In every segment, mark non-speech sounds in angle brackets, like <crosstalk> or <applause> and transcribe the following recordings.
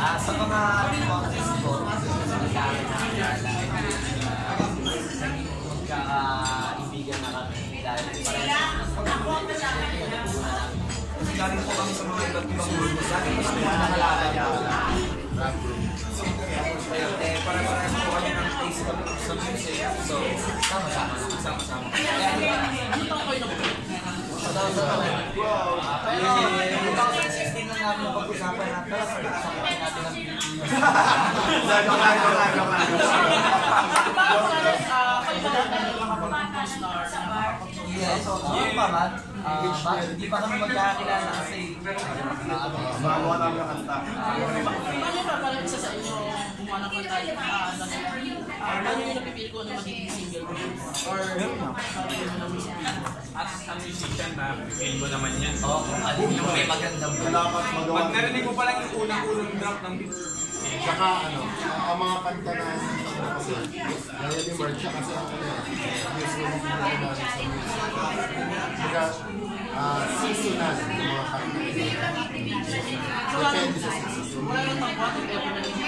Ah, sa mga contest ko, magkakaibigan na kami dahil galing po kami sa mga iba't ibang grupo. Sa akin, mas mga nakalala niya. Eh, para-parehas po kami ng taste sa, music. So, sama-sama. Sama-sama. Ano taong kayo na Pero, 2016 na namin ang pag-usapan natin. Pero, pag-usapan natin ang Pilipinas. Lang, lang, lang. Ah, ba dahil makapag-post na or nakapag-post? Yes, so, noon pa man, ah, ba- hindi pa kami magkakilala kasi ah, ano, Magawa namin ang kanta. Ano ba parang isa sa inyo gumawa ng kanta ah, na ah, ano yung napipili ko na magiging single ko? Or na? As a musician na, feel mo naman yan. oh, kung ano yung may magandang Dapat magawa. Pag narinig mo pa lang yung unang-unang drop ng beat, Saka ano, ang mga kanta na ano kasi, gaya ni Mark, siya kasi ang ano, usually ginagawa sa music. Saka, ah, seasonal yung mga kanta. Depende sa season. Wala nang tampuan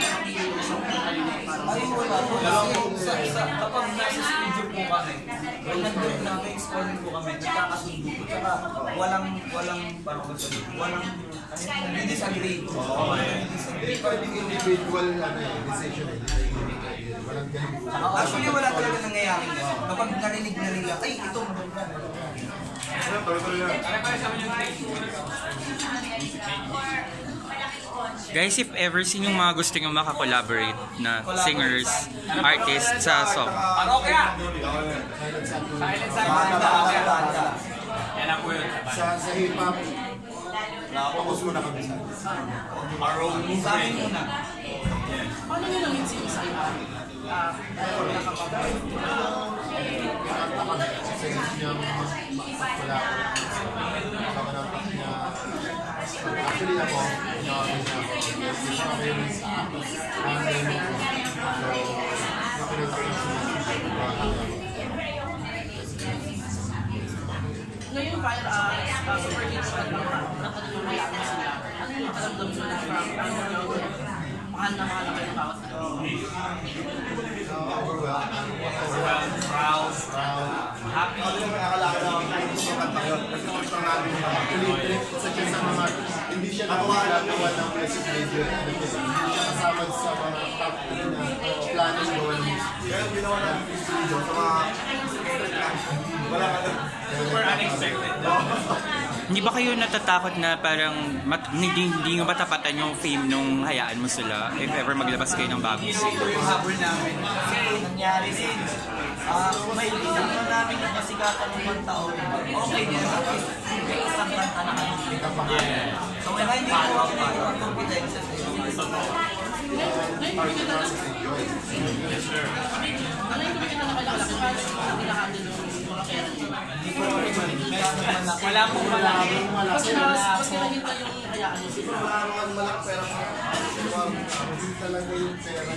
kapag nasa studio po kami, pag nandun na may explore po kami, nagkakasundo po. Tsaka walang, walang, parang ko sabi, walang, ano hindi disagree. Oo, hindi pwedeng individual ano eh, decision eh. Walang ganun. Actually, wala talaga nangyayari. Kapag narinig na nila, ay, ito maganda. pare-pare sa yung Guys, if ever sino yung mga gusto nyo makakollaborate na singers, artists sa song. Yan ang yun. Sa, sa hip-hop, mo na kami sa Sa amin muna. Paano nyo nang insing sa niya wala Saka ang demo ko. So, nakinig ako sa mga Ngayon, fire uh, uh, super hits ka lang, natanong mo sila. Ano yung nakaramdam mo na from ano yung mahal na mahal na kayo ng bawat isa? Overwhelmed. Proud. Happy. Ako yung nakalala ako kahit sa kanta yun. Kasi gusto namin actually, isa siya sa mga, hindi siya nakakagawa ng music video. Hindi siya kasama sa mga top 3 na plano sa gawa ng music. Kaya ginawa namin yung studio sa mga wala ka na. Super unexpected. Hindi ba kayo natatakot na parang mat, hindi, hindi nyo matapatan yung fame nung hayaan mo sila if ever maglabas kayo ng bagong single? yung habol namin. Kasi nangyari din. Ah, kung may bilang na namin yung kasigatan ng ibang taon, okay din. May isang kanta na kami. So, hindi hindi na, ano hindi? Wala pong malaki. Mas, kinahintay yung hayaan niyo. Siguro, Wala naman malaki pero hindi talaga yung pera na.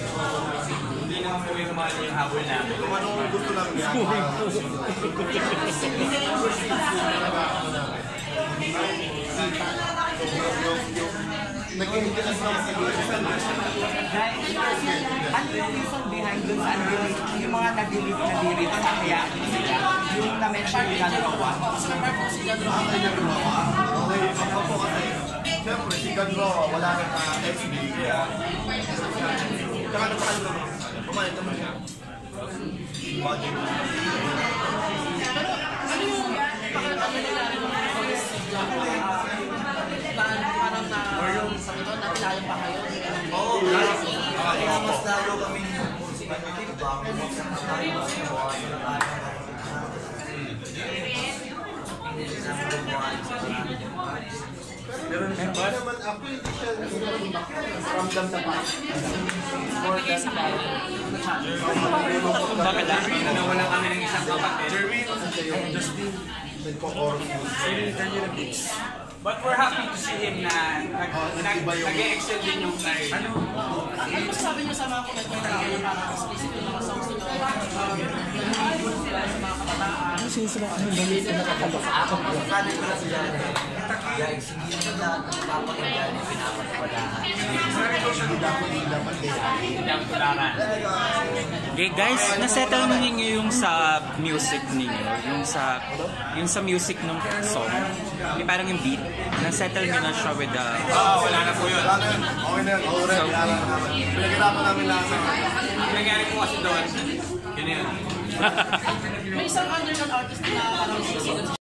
Hindi naman po yung mahal yung habol namin. Kung anong gusto lang niya, talaga ako namin. Sita. Yung, yung, yung, nag-influence Ano yung reason behind dun sa? Yung mga na delete na kaya yung yung gagawa. kasi na-part ko sila doon. Okay, ako po si wala na SB, kaya, saka mo. Pumalit naman siya. Budget. Ano yung nyo nangyari nung first sigla? Na parang na sa nakilayan pa kayo? Oo. Kaya mas lalo kami Pero hindi naman ako, hindi siya ramdam na pa. More than parang ah? Nawalan kami ng isang kapatid. kasi siya yung nagpo-chorus. But we're happy to see him na nag, nag, nag-excel din yung career. Ano? Ano masasabi niyo sa mga tao na parang explicit yung mga songs nyo? Nag-iibon sila sa mga kabataan. Ano sinisira? Ano yung Ako, masakali ko lang sila. Guys, hindi nyo lahat ng papakinggan yung pinapatawalahan. Hindi dapat, hindi dapat gayahin. Okay, guys, nasettle na ninyo yung sa music ninyo, yung sa yung sa music ng song. Yung parang yung beat, nasettle nyo na siya with the Oo, wala na po yun. Wala na yun. Okay na yun. Okay na yun. Kailangan namin. Pinaghirapan namin lahat. Ang nangyari po kasi doon, yun yun. <laughs> May isang underground artist na parang sa